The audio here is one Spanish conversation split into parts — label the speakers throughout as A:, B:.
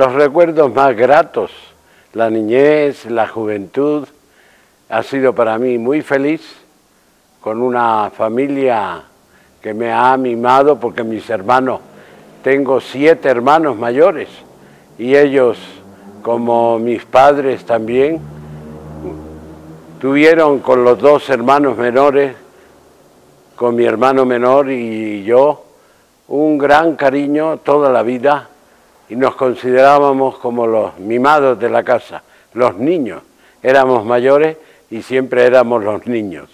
A: los recuerdos más gratos, la niñez, la juventud, ha sido para mí muy feliz, con una familia que me ha mimado porque mis hermanos, tengo siete hermanos mayores y ellos, como mis padres también, tuvieron con los dos hermanos menores, con mi hermano menor y yo, un gran cariño toda la vida y nos considerábamos como los mimados de la casa, los niños. Éramos mayores y siempre éramos los niños.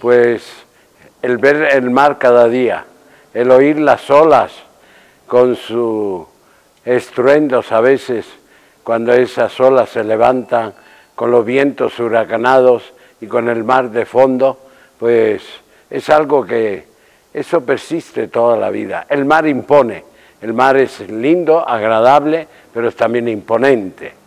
A: Pues el ver el mar cada día, el oír las olas con sus estruendos a veces, cuando esas olas se levantan con los vientos huracanados y con el mar de fondo, pues es algo que eso persiste toda la vida. El mar impone, el mar es lindo, agradable, pero es también imponente.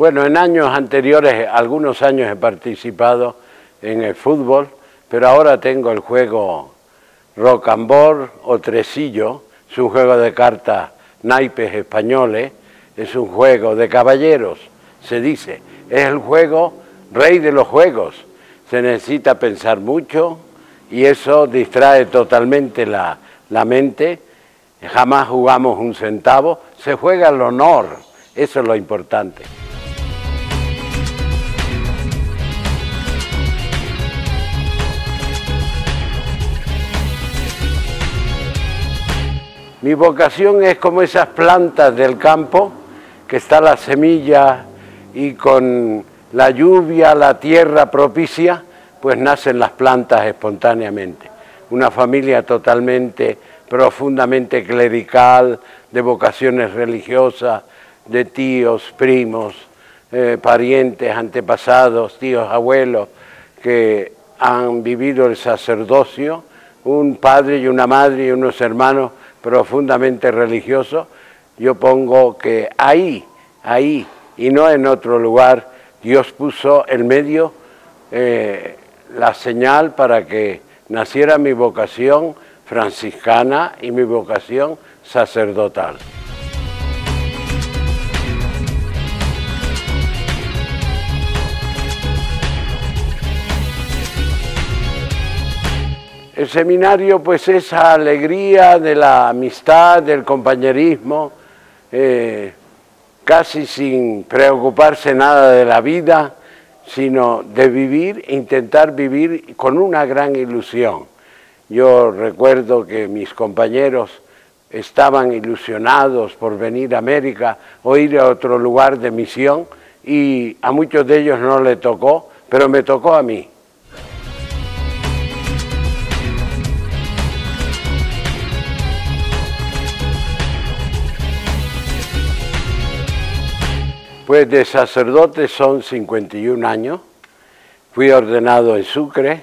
A: Bueno, en años anteriores, algunos años he participado en el fútbol, pero ahora tengo el juego rocambor o tresillo, es un juego de cartas naipes españoles, es un juego de caballeros, se dice, es el juego rey de los juegos, se necesita pensar mucho y eso distrae totalmente la, la mente, jamás jugamos un centavo, se juega el honor, eso es lo importante. Mi vocación es como esas plantas del campo, que está la semilla y con la lluvia, la tierra propicia, pues nacen las plantas espontáneamente. Una familia totalmente, profundamente clerical, de vocaciones religiosas, de tíos, primos, eh, parientes, antepasados, tíos, abuelos, que han vivido el sacerdocio, un padre y una madre y unos hermanos profundamente religioso, yo pongo que ahí, ahí y no en otro lugar, Dios puso el medio, eh, la señal para que naciera mi vocación franciscana y mi vocación sacerdotal. El seminario, pues esa alegría de la amistad, del compañerismo, eh, casi sin preocuparse nada de la vida, sino de vivir, intentar vivir con una gran ilusión. Yo recuerdo que mis compañeros estaban ilusionados por venir a América o ir a otro lugar de misión y a muchos de ellos no le tocó, pero me tocó a mí. Pues de sacerdote son 51 años. Fui ordenado en Sucre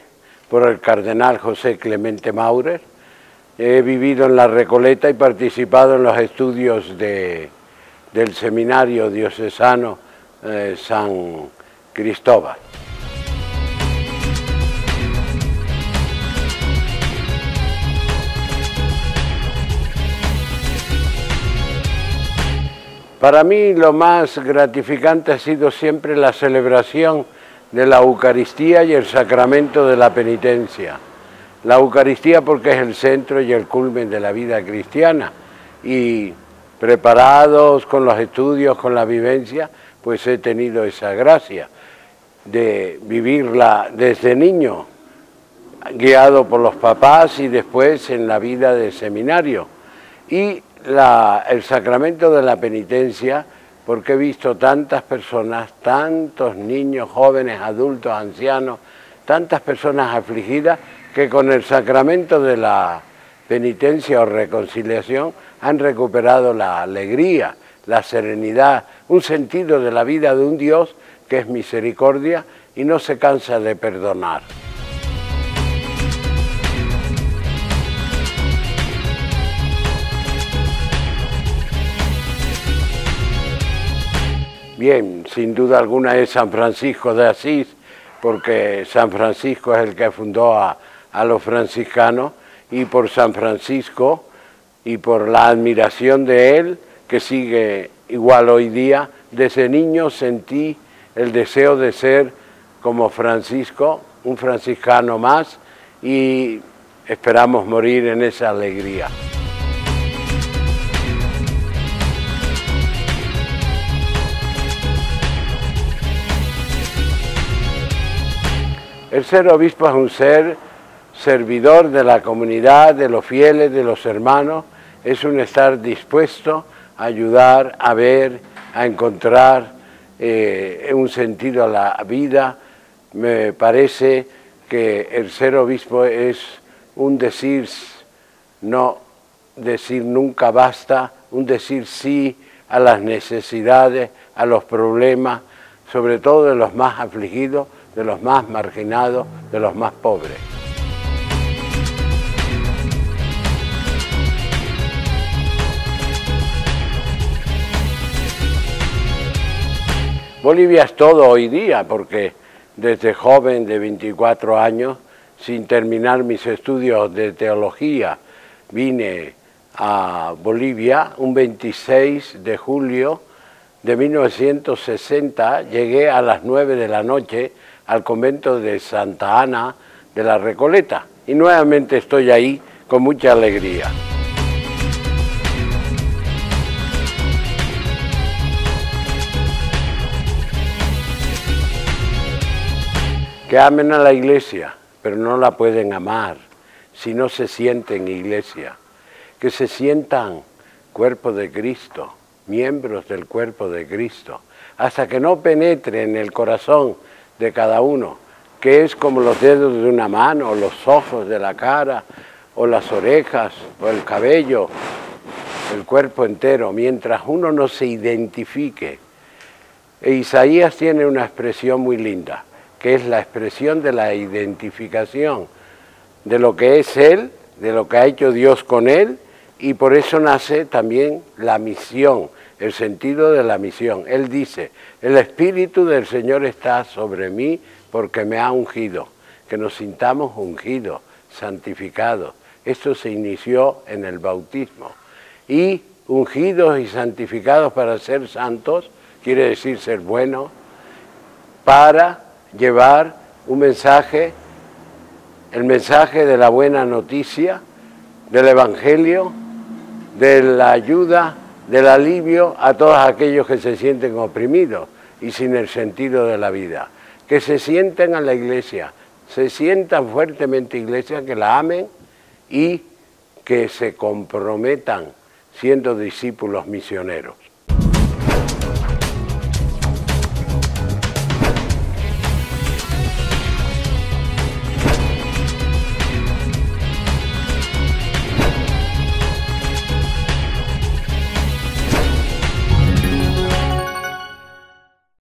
A: por el cardenal José Clemente Maurer. He vivido en la Recoleta y participado en los estudios del seminario diocesano eh, San Cristóbal. Para mí lo más gratificante ha sido siempre la celebración de la Eucaristía y el sacramento de la penitencia. La Eucaristía porque es el centro y el culmen de la vida cristiana y preparados con los estudios, con la vivencia, pues he tenido esa gracia de vivirla desde niño, guiado por los papás y después en la vida de seminario. Y el sacramento de la penitencia porque he visto tantas personas, tantos niños, jóvenes, adultos, ancianos, tantas personas afligidas que con el sacramento de la penitencia o reconciliación han recuperado la alegría, la serenidad, un sentido de la vida de un Dios que es misericordia y no se cansa de perdonar. Bien, sin duda alguna es San Francisco de Asís, porque San Francisco es el que fundó a, los franciscanos y por San Francisco y por la admiración de él, que sigue igual hoy día, desde niño sentí el deseo de ser como Francisco, un franciscano más, y esperamos morir en esa alegría. El ser obispo es un ser servidor de la comunidad, de los fieles, de los hermanos, es un estar dispuesto a ayudar, a ver, a encontrar eh, un sentido a la vida. Me parece que el ser obispo es un decir, no decir nunca basta, un decir sí a las necesidades, a los problemas, sobre todo de los más afligidos, de los más marginados, de los más pobres. Bolivia es todo hoy día, porque desde joven de 24 años, sin terminar mis estudios de teología, vine a Bolivia un 26 de julio de 1960, llegué a las 9 de la noche al convento de Santa Ana de la Recoleta y nuevamente estoy ahí con mucha alegría. Que amen a la iglesia, pero no la pueden amar si no se sienten iglesia. Que se sientan cuerpo de Cristo, miembros del cuerpo de Cristo, hasta que no penetre en el corazón de cada uno, que es como los dedos de una mano, o los ojos de la cara, o las orejas, o el cabello, el cuerpo entero, mientras uno no se identifique. E Isaías tiene una expresión muy linda, que es la expresión de la identificación de lo que es Él, de lo que ha hecho Dios con Él, y por eso nace también la misión, el sentido de la misión. Él dice, el Espíritu del Señor está sobre mí porque me ha ungido, que nos sintamos ungidos, santificados. Esto se inició en el bautismo. Y ungidos y santificados para ser santos, quiere decir ser buenos, para llevar un mensaje, el mensaje de la buena noticia, del Evangelio, de la ayuda del alivio a todos aquellos que se sienten oprimidos y sin el sentido de la vida. Que se sienten a la iglesia, se sientan fuertemente iglesia, que la amen y que se comprometan siendo discípulos misioneros.